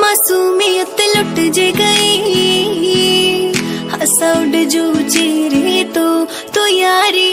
मासूमियत लुट जे गई। हंसा उड़ जो चेहरे तो तो यारी